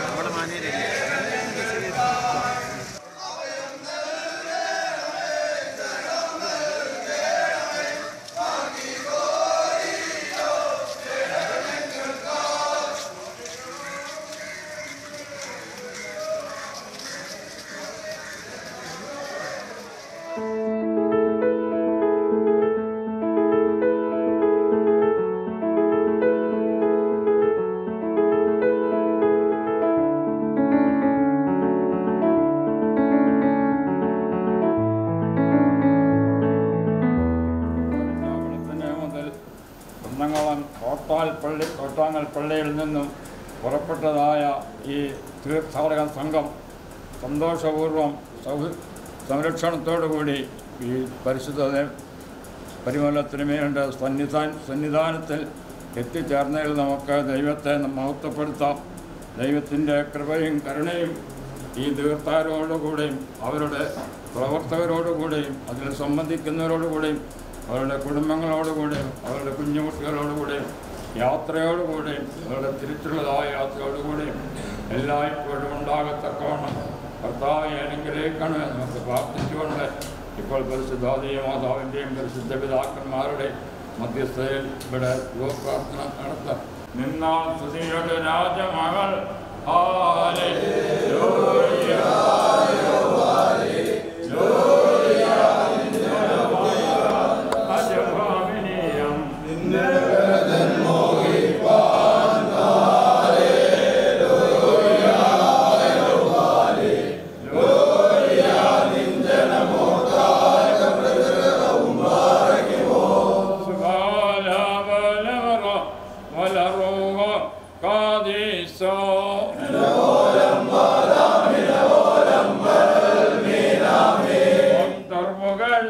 നമ്മുടെ മാനേജല്ലേ പള്ളിയിൽ നിന്നും പുറപ്പെട്ടതായ ഈ തീർത്ഥാടക സംഘം സന്തോഷപൂർവം സൗ സംരക്ഷണത്തോടുകൂടി ഈ പരിശുദ്ധ ദേ- പരിമല തിരുമേനിയുടെ സന്നിധാൻ സന്നിധാനത്തിൽ എത്തിച്ചേർന്നതിൽ നമുക്ക് ദൈവത്തെ മഹത്വപ്പെടുത്താം. ദൈവത്തിന്റെ കൃപയും കരുണയും ഈ തീർത്ഥാരോടുകൂടെയും അവരുടെ പ്രവർത്തകരോടുകൂടെയും അതിൽ സംബന്ധിക്കുന്നവരോടുകൂടെയും അവരുടെ കുടുംബങ്ങളോടുകൂടെയും അവരുടെ കുഞ്ഞുകുട്ടികളോടുകൂടെയും യാത്രയോടുകൂടെയും നിങ്ങളുടെ തിരിച്ചുള്ളതായ യാത്രയോടുകൂടെയും എല്ലായ്പ്പോഴും ഉണ്ടാകത്തക്കവണ്ണം ഭർത്താവ് അനുഗ്രഹിക്കണമെന്ന് നമുക്ക് പ്രാർത്ഥിച്ചുകൊണ്ട് ഇപ്പോൾ പരിശുദ്ധാദിയ മാതാവിന്റെയും പരിശുദ്ധ പിതാക്കന്മാരുടെ മധ്യസ്ഥയിൽ ഇവിടെ പ്രാർത്ഥന നടത്താം. നിന്നാൽ സ്തുതിയുടെ രാജമകൾ.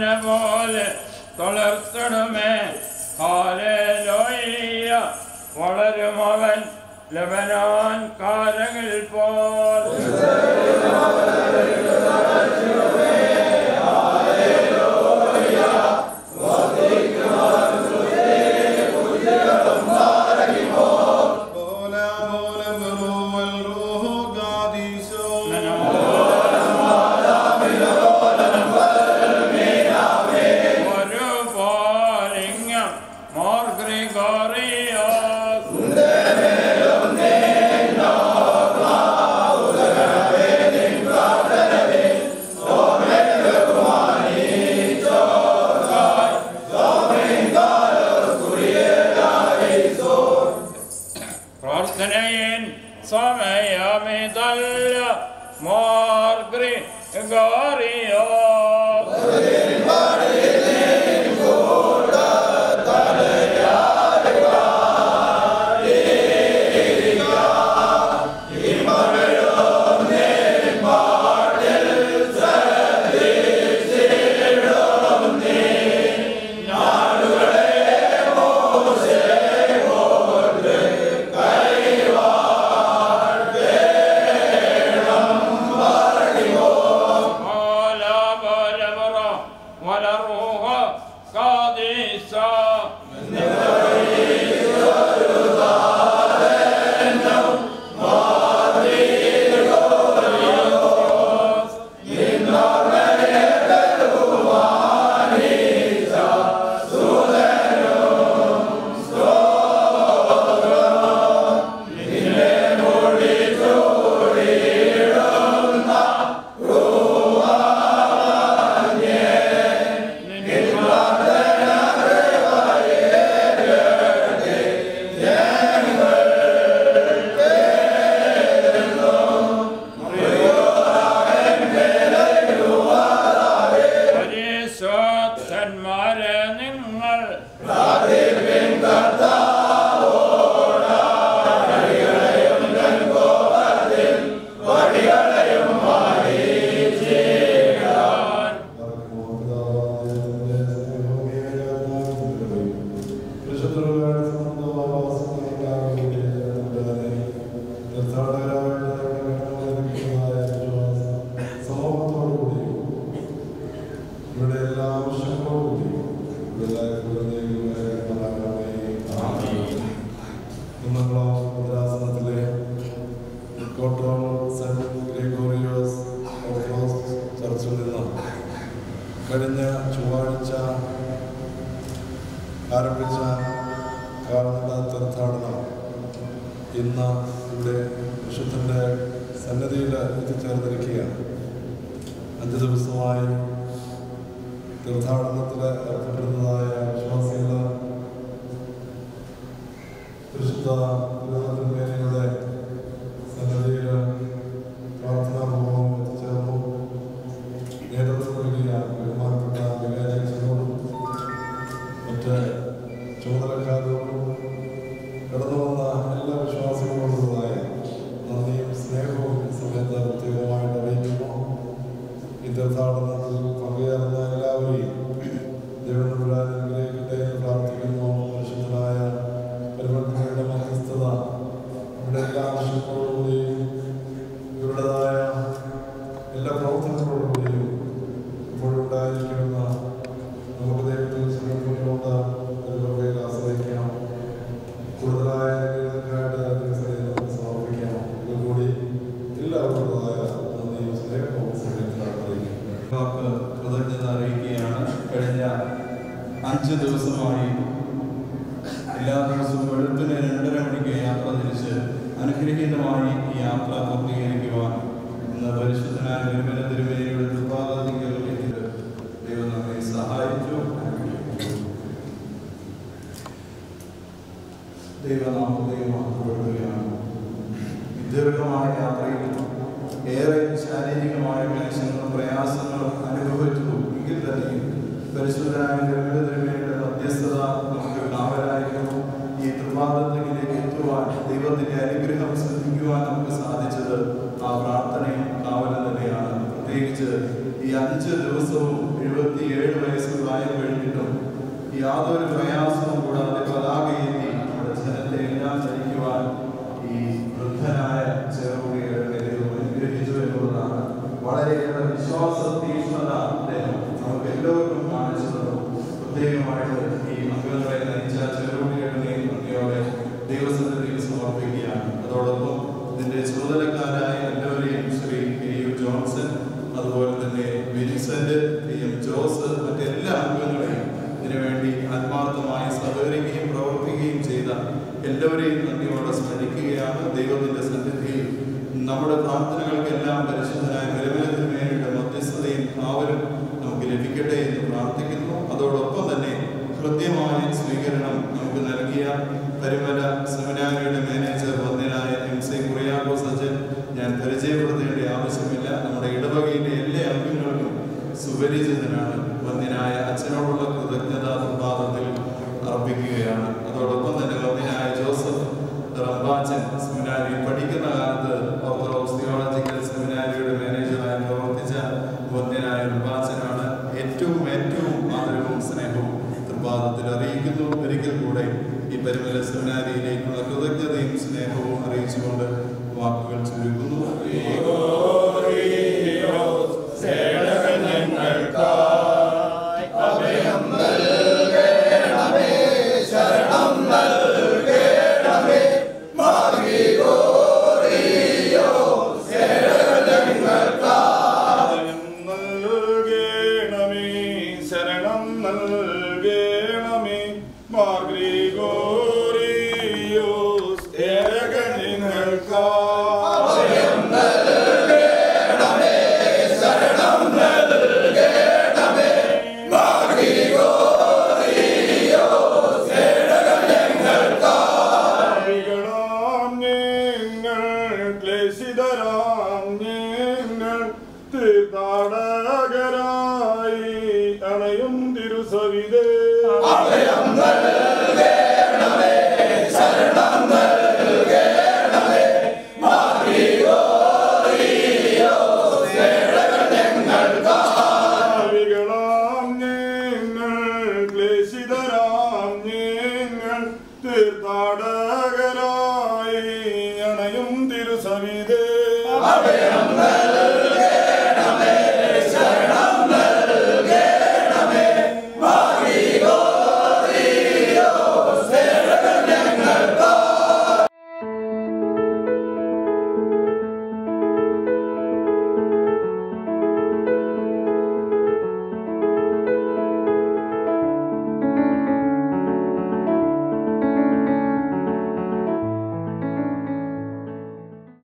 അയവാൻ പന പോലെ തളർത്തണമേ ഹാലേലോയ്യ വളരും അവൻ ലബനാൻ കാരങ്ങിൽ പോൽ समय समयमिदल्य मोर्ग्रि गौर തീർത്ഥാടനത്തിൽ ഏർപ്പെട്ടിരുന്നതായ വിശ്വാസികൾ വിശുദ്ധ പ്രത്യേകിച്ച് ഈ അഞ്ച് ദിവസവും എഴുപത്തിയേഴ് വയസ്സ് പ്രായം കഴിഞ്ഞിട്ടും യാതൊരു പ്രയാസവും കൂടാതെ പതാകയിൽ പ്രഭാചൻ സെമിനാരി പഠിക്കുന്ന കാലത്ത് ഓർത്തഡോക്സ് തിയോളജിക്കൽ സെമിനാരിയുടെ മാനേജറായി പ്രവർത്തിച്ച വന്യനായ പ്രഭാചനാണ് ഏറ്റവും ഏറ്റവും ആദരവും സ്നേഹവും തൃപാദത്തിൽ അറിയിക്കുന്നു. ഒരിക്കൽ കൂടെ ഈ പരിമല സെമിനാരിയിലേക്കുള്ള കൃതജ്ഞതയും സ്നേഹവും അറിയിച്ചുകൊണ്ട്